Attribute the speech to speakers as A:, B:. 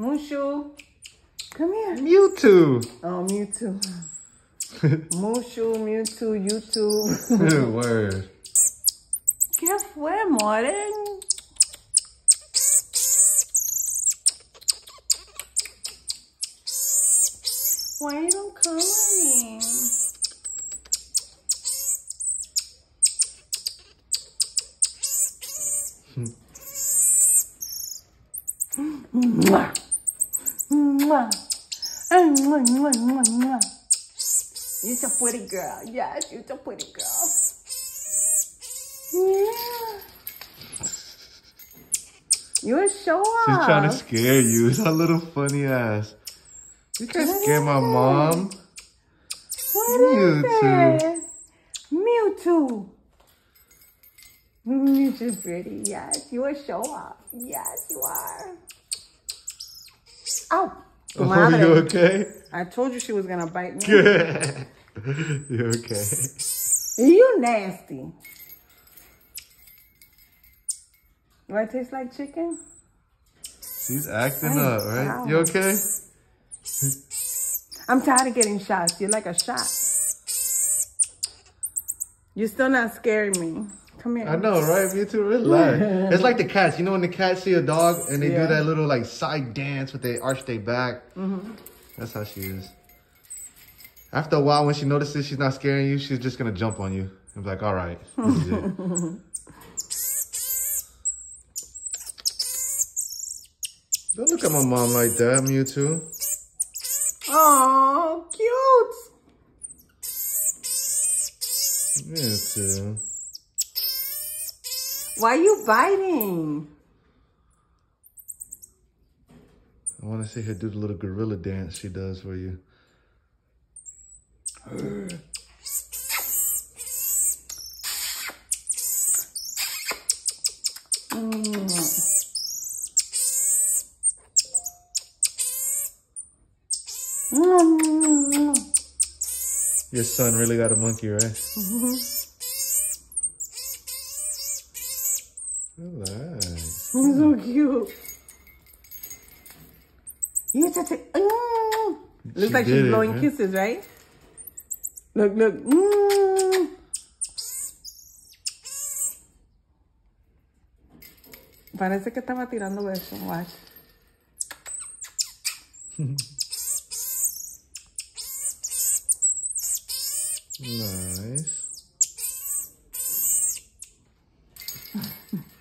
A: Mushu. Come here.
B: Mewtwo.
A: Oh, Mewtwo. Mushu, Mewtwo, YouTube.
B: Word.
A: ¿Qué fue, Moren? Why you don't come on me? Mwah. Mwah. Mwah, mwah, mwah, mwah. You're a pretty girl. Yes, you're a pretty girl. Yeah. You're a show off.
B: She's trying to scare you. It's a little funny ass. You can't scare my mom.
A: What is
B: Mewtwo.
A: Mewtwo. You're just pretty. Yes, you a show off. Yes, you are. Ow.
B: Oh,
A: Madre.
B: you okay?
A: I told you she was gonna bite me.
B: you okay?
A: You nasty. Do I taste like chicken?
B: She's acting
A: Ay,
B: up, right? You okay?
A: I'm tired of getting shots. You're like a shot. You're still not scaring me. Come here.
B: I know, right? Me too. Relax. it's like the cats. You know when the cats see a dog and they
A: Yeah.
B: do that little like side dance with they arch their back. Mm-hmm. That's how she is. After a while, when she notices she's not scaring you, she's just gonna jump on you and be like, "All right, this is it." Don't look at my mom like that, Mewtwo.
A: Oh, cute.
B: Mewtwo.
A: Why are you biting?
B: I want to see her do the little gorilla dance she does for you.
A: Mm.
B: Your son really got a monkey, right? Relax.
A: He's so cute. You just take, mm. Looks
B: she
A: like she's blowing
B: it,
A: kisses, right? Look, look. Mm. Parece que estaba tirando beso. Watch.
B: nice.